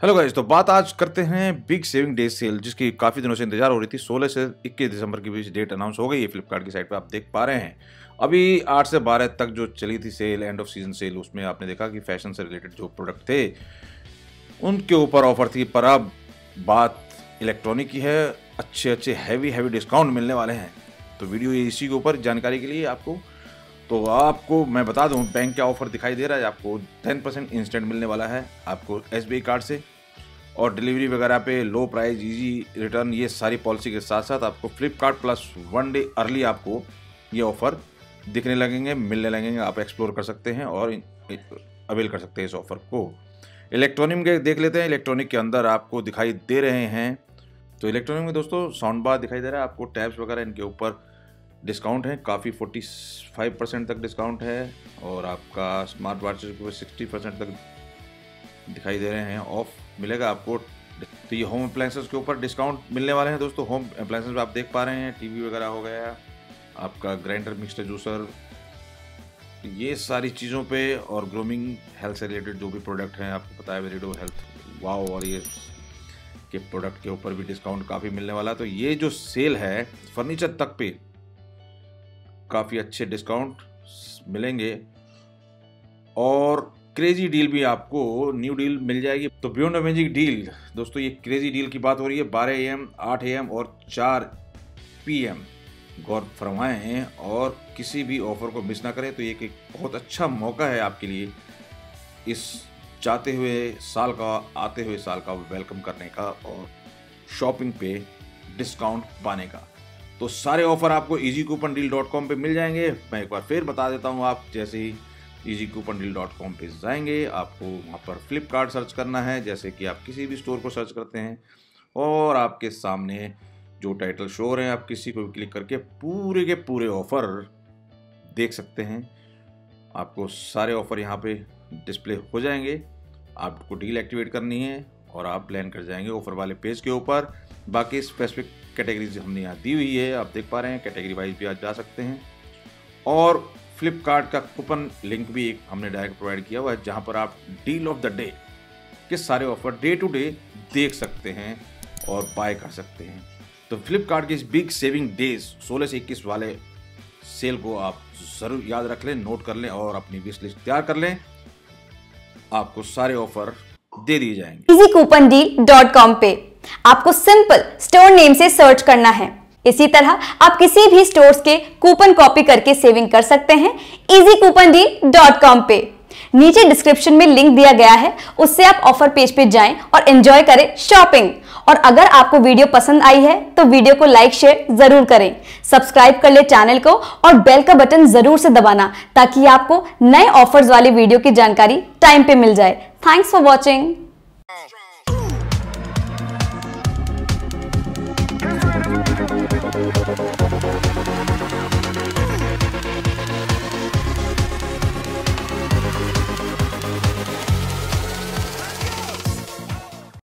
Hello guys तो बात आज करते हैं बिग सेविंग डे सेल जिसकी काफ़ी दिनों से इंतज़ार हो रही थी। 16 से 21 दिसंबर के बीच डेट अनाउंस हो गई है फ्लिपकार्ट की साइट पे आप देख पा रहे हैं। अभी 8 से 12 तक जो चली थी sale end of season sale उसमें आपने देखा कि फ़ैशन से रिलेटेड जो प्रोडक्ट थे, उनके ऊपर ऑफ़र थी। पर अब बात इलेक्ट्रॉनिक की है अच्छे अच्छे हैवी हैवी डिस्काउंट मिलने वाले हैं। तो वीडियो इसी के ऊपर, जानकारी के लिए आपको तो आपको, मैं बता दूँ बैंक का ऑफ़र दिखाई दे रहा है? आपको टेन परसेंट इंस्टेंट मिलने वाला है आपको एस कार्ड से। और डिलीवरी वगैरह पे लो प्राइस इजी रिटर्न ये सारी पॉलिसी के साथ साथ आपको Flipkart plus one day early आपको ये ऑफ़र दिखने लगेंगे, मिलने लगेंगे। आप एक्सप्लोर कर सकते हैं और अवेल कर सकते हैं इस ऑफ़र को। इलेक्ट्रॉनिक के देख लेते हैं। इलेक्ट्रॉनिक के अंदर आपको दिखाई दे रहे हैं। तो इलेक्ट्रॉनिक में दोस्तों साउंड बार दिखाई दे रहा है आपको टैब्स वगैरह इनके ऊपर डिस्काउंट है, काफ़ी फोर्टी फाइव परसेंट तक डिस्काउंट है और आपका स्मार्ट वॉच ऊपर सिक्सटी परसेंट तक दिखाई दे रहे हैं ऑफ़ मिलेगा आपको। तो ये होम अप्लाइंसेस के ऊपर डिस्काउंट मिलने वाले हैं दोस्तों। होम अप्लाइंसेस आप देख पा रहे हैं टीवी वगैरह हो गया, आपका ग्राइंडर मिक्सर जूसर ये सारी चीज़ों पे और ग्रूमिंग हेल्थ से रिलेटेड जो भी प्रोडक्ट हैं, आपको पता है वेरिडो हेल्थ वाओ और ये के प्रोडक्ट के ऊपर भी डिस्काउंट काफ़ी मिलने वाला है। तो ये जो सेल है फर्नीचर तक पे काफ़ी अच्छे डिस्काउंट मिलेंगे। और क्रेजी डील भी आपको न्यू डील मिल जाएगी। तो बियॉन्ड अमेजिंग डील दोस्तों, ये क्रेजी डील की बात हो रही है। बारह ए एम आठ ए एम और चार पी एम गौर फरमाएँ और किसी भी ऑफ़र को मिस ना करें तो ये एक बहुत अच्छा मौका है आपके लिए इस चाहते हुए साल का, आते हुए साल का वेलकम करने का और शॉपिंग पे डिस्काउंट पाने का। तो सारे ऑफ़र आपको easy coupon deal dot com पर मिल जाएँगे। मैं एक बार फिर बता देता हूँ, आप जैसे ही easy coupon deal dot com पर जाएँगे, आपको वहाँ पर फ्लिपकार्ट सर्च करना है, जैसे कि आप किसी भी स्टोर को सर्च करते हैं, और आपके सामने जो टाइटल शो रहे हैं, आप किसी को भी क्लिक करके पूरे के पूरे ऑफ़र देख सकते हैं। आपको सारे ऑफ़र यहाँ पे डिस्प्ले हो जाएँगे। आपको डील एक्टिवेट करनी है, और आप प्लान कर जाएँगे ऑफ़र वाले पेज के ऊपर। बाकी स्पेसिफिक कैटेगरीज हमने यहाँ दी हुई है, आप देख पा रहे हैं कैटेगरी वाइज भी आज जा सकते हैं। और फ्लिपकार्ट का कूपन लिंक भी एक हमने डायरेक्ट प्रोवाइड किया हुआ है, जहाँ पर आप डील ऑफ़ द डे के सारे ऑफ़र डे टू डे देख सकते हैं और बाय कर सकते हैं। तो फ्लिपकार्ट के इस बिग सेविंग डेज़ 16 से 21 वाले सेल को आप ज़रूर याद रख लें नोट कर लें और अपनी विश लिस्ट तैयार कर लें। आपको सारे ऑफ़र दे दिए जाएँगे। Easy coupon deal dot com पे। आपको सिंपल स्टोर नेम से सर्च करना है। इसी तरह आप किसी भी स्टोर्स के कूपन कॉपी करके सेविंग कर सकते हैं easy coupon deal dot com पे। नीचे डिस्क्रिप्शन में लिंक दिया गया है, उससे आप ऑफ़र पेज पे जाएँ और एंजॉय करें शॉपिंग और अगर आपको वीडियो पसंद आई है तो वीडियो को लाइक शेयर ज़रूर करें। सब्सक्राइब कर ले चैनल को और बेल का बटन ज़रूर से दबाना, ताकि आपको नए ऑफर्स वाली वीडियो की जानकारी टाइम पे मिल जाए। Thanks for watching